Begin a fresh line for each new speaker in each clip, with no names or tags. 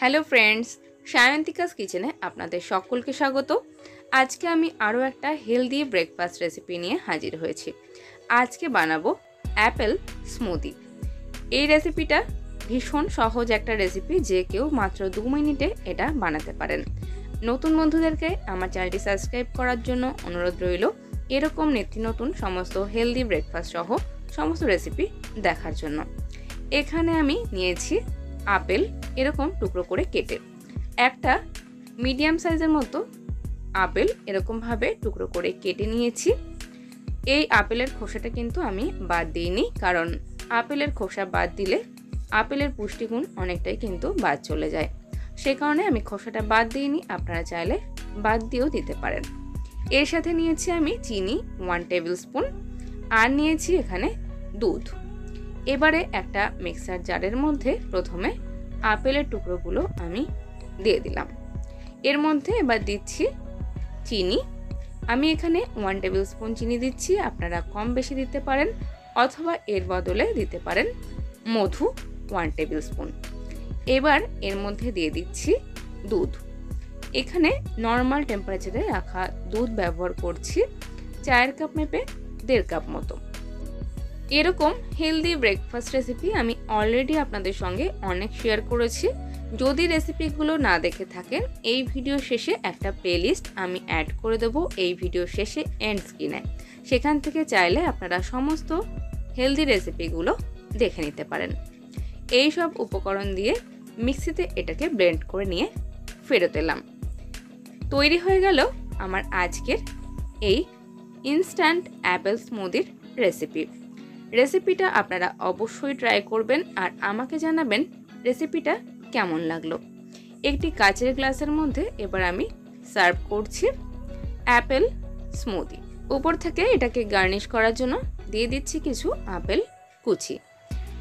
Hello friends, Sayantika's কিচেনে আপনাদের সকলকে স্বাগত। আজকে আমি আরও একটা হেলদি ব্রেকফাস্ট রেসিপি নিয়ে হাজির হয়েছি। আজকে বানাবো অ্যাপেল স্মুদি। এই রেসিপিটা ভীষণ সহজ একটা রেসিপি, যে কেউ মাত্র দু মিনিটে এটা বানাতে পারেন। নতুন বন্ধুদেরকে আমার চ্যানেলটি সাবস্ক্রাইব করার জন্য অনুরোধ রইল। এরকম নিত্য নতুন সমস্ত হেলদি ব্রেকফাস্ট সহ সমস্ত রেসিপি দেখার জন্য। এখানে আমি নিয়েছি আপেল এরকম টুকরো করে কেটে। একটা মিডিয়াম সাইজের মতো আপেল এরকমভাবে টুকরো করে কেটে নিয়েছি। এই আপেলের খোসাটা কিন্তু আমি বাদ দিইনি, কারণ আপেলের খোসা বাদ দিলে আপেলের পুষ্টিগুণ অনেকটাই কিন্তু বাদ চলে যায়। সে কারণে আমি খোসাটা বাদ দিইনি, আপনারা চাইলে বাদ দিয়েও দিতে পারেন। এর সাথে নিয়েছি আমি চিনি ওয়ান টেবিল স্পুন, আর নিয়েছি এখানে দুধ। এবারে একটা মিক্সার জারের মধ্যে প্রথমে আপেলের টুকরোগুলো আমি দিয়ে দিলাম। এর মধ্যে এবার দিচ্ছি চিনি। আমি এখানে ওয়ান টেবিল স্পুন চিনি দিচ্ছি, আপনারা কম বেশি দিতে পারেন অথবা এর বদলে দিতে পারেন মধু ওয়ান টেবিল স্পুন এবার এর মধ্যে দিয়ে দিচ্ছি দুধ। এখানে নর্মাল টেম্পারেচারে রাখা দুধ ব্যবহার করছি চায়ের কাপ মেপে দেড় কাপ মতো। এরকম হেলদি ব্রেকফাস্ট রেসিপি আমি অলরেডি আপনাদের সঙ্গে অনেক শেয়ার করেছি। যদি রেসিপিগুলো না দেখে থাকেন, এই ভিডিও শেষে একটা প্লেলিস্ট আমি অ্যাড করে দেবো, এই ভিডিও শেষে এন্ড স্ক্রিনে সেখান থেকে চাইলে আপনারা সমস্ত হেলদি রেসিপিগুলো দেখে নিতে পারেন। এই সব উপকরণ দিয়ে মিক্সিতে এটাকে ব্লেন্ড করে নিয়ে ফেরত এলাম। তৈরি হয়ে গেল আমার আজকের এই ইনস্ট্যান্ট অ্যাপেল স্মুদির রেসিপি রেসিপিটা আপনারা অবশ্যই ট্রাই করবেন আর আমাকে জানাবেন রেসিপিটা কেমন লাগল। একটি কাচের গ্লাসের মধ্যে এবার আমি সার্ভ করছি অ্যাপেল স্মুদি উপর থেকে এটাকে গার্নিশ করার জন্য দিয়ে দিচ্ছি কিছু আপেল কুচি।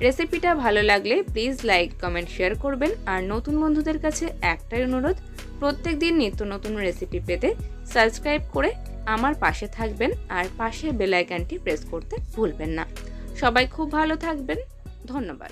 রেসিপিটা ভালো লাগলে প্লিজ লাইক কমেন্ট শেয়ার করবেন আর নতুন বন্ধুদের কাছে একটাই অনুরোধ, প্রত্যেক দিন নিত্য নতুন রেসিপি পেতে সাবস্ক্রাইব করে আমার পাশে থাকবেন আর পাশে বেল আইকনটি প্রেস করতে ভুলবেন না। সবাই খুব ভালো থাকবেন। ধন্যবাদ।